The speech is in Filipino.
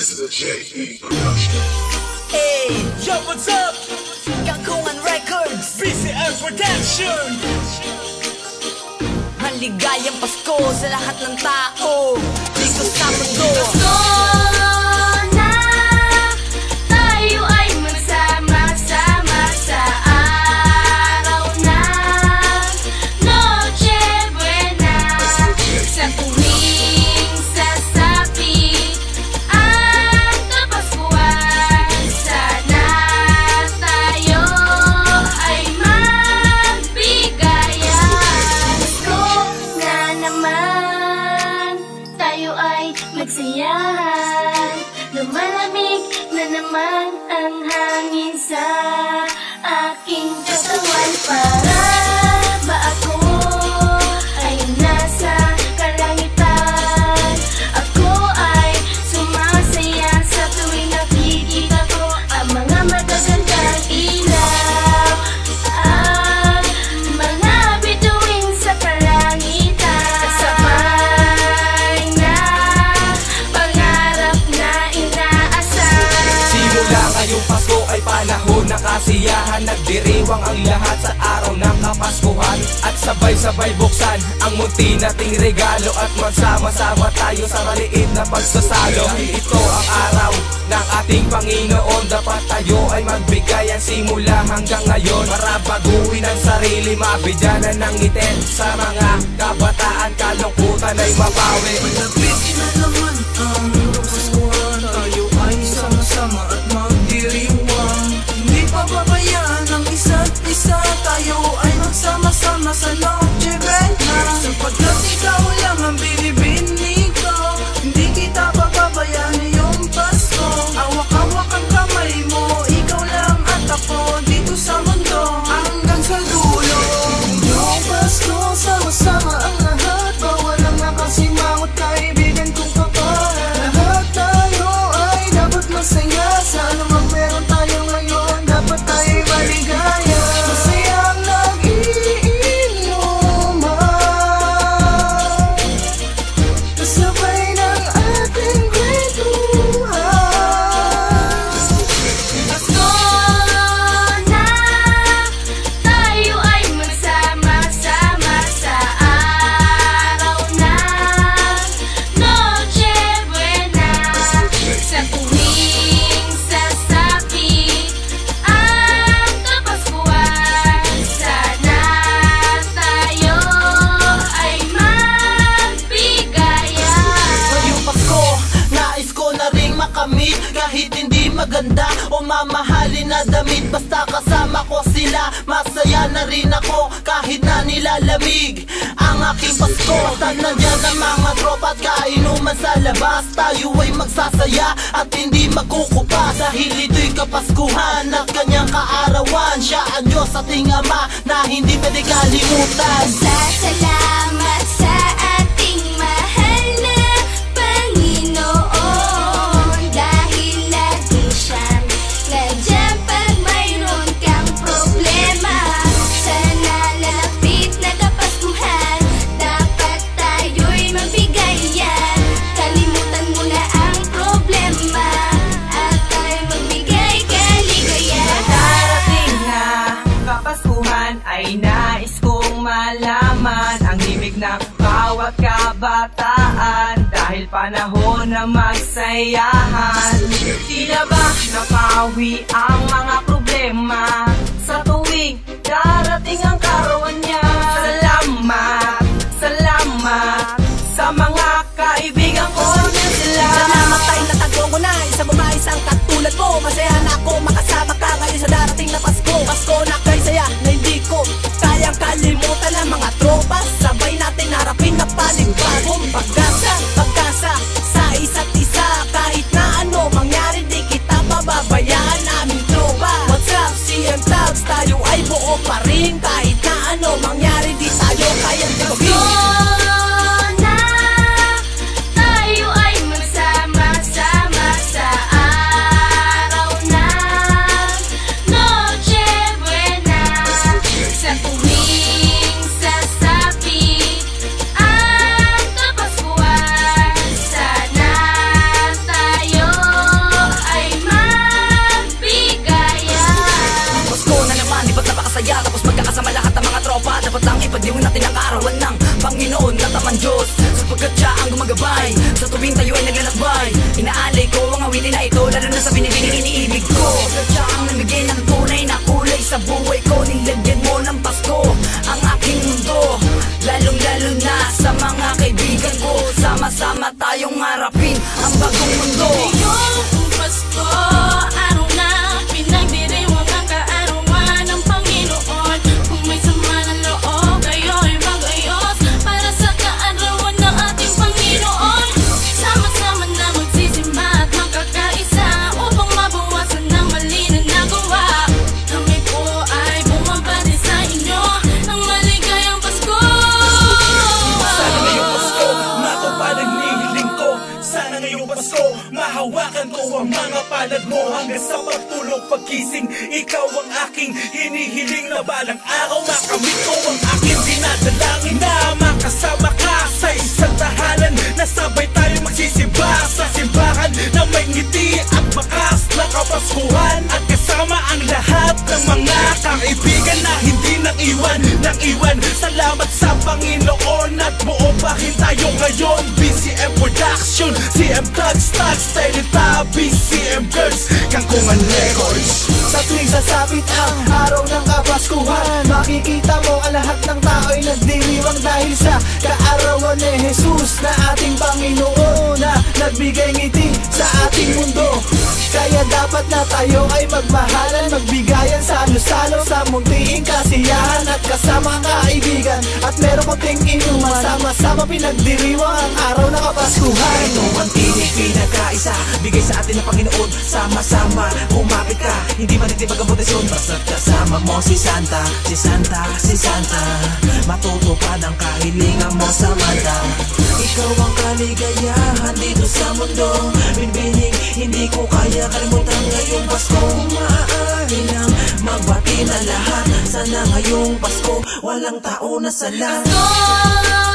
This is a J.E. production. Hey, Yo, what's up? Kakungan Records BCL Production! Maligayang Pasko sa lahat ng tao Dito sa mundo ay magsayahan Lumalamig na naman ang hangin sa aking katawan Para kasiyahan Nagdiriwang ang lahat sa araw ng Kapaskuhan. At sabay-sabay buksan ang munti nating regalo. At magsama-sama tayo sa maliit na pagsasalo. Ito ang araw ng ating Panginoon. Dapat tayo ay magbigay ang simula hanggang ngayon. Para baguhin ang sarili, mabigyanan ng ngiten Sa mga kabataan, kalungkutan ay mapawi maganda. O mamahalin na damit Basta kasama ko sila, masaya na rin ako Kahit na nilalamig. Ang aking Pasko Basta nandyan ang mga tropa at kainuman sa labas. Tayo ay magsasaya at hindi magkukupa. Dahil ito'y kapaskuhan at kanyang kaarawan. Siya ang Diyos ating Ama na hindi pwede kalimutan. Salamat bawat kabataan Dahil panahon na magsayahan. Tila ba napawi ang mga problema? Sa tuwing darating ang karawan niya Salamat, salamat Sa mga kaibigan ko. Na sila Salamat tayo natago ko na Isang babae isang katulad mo? Masaya na ako makasama ka ngayon sa darating na Pasko. Pasko na kay saya na hindi ko kayang kalimutan ang mga tropa araw at ng mahawakan ko ang mga palad mo Hanggang sa pagtulog pagising, ikaw ang aking hinihiling Na balang araw. Makamit ko ang aking dinadalangin Na makasama ka sa isang tahanan Na sabay tayo magsisimba sa simbahan Na may ngiti at bakas na kapaskuhan At kasama ang lahat ng mga nang nang iwan. Salamat sa Panginoon at buo pa rin tayo ngayon. BCM Production, CM Thugs, Style Tabi, CM Girls, Kangkungan Records Sa tuwing sasapit ang araw ng Kapaskuhan Makikita mo ang lahat ng tao'y nagdiriwang Dahil sa kaarawan ni Jesus na ating Panginoon Na nagbigay ngiti sa ating mundo Kaya dapat na tayo ay magmahalan. Magbigayan sa salo sa munting kasiyahan. At kasama kaibigan. At meron konting inuman Sama-sama pinagdiriwang ang araw ng Kapaskuhan. Ito ang tinig pinagkaisa. Bigay sa atin ng Panginoon. Sama-sama, kumapit ka. Hindi manitibag ang proteksyon Basta't kasama mo si Santa Si Santa, si Santa. Matutupad ang kahilingan mo sa mata. Ikaw ang kaligayahan dito sa mundo. Binbining, hindi ko kaya kalimutan ngayong Pasko. Kung maaari lang magbati na lahat. Sana ngayong Pasko Walang tao na sala. Pasko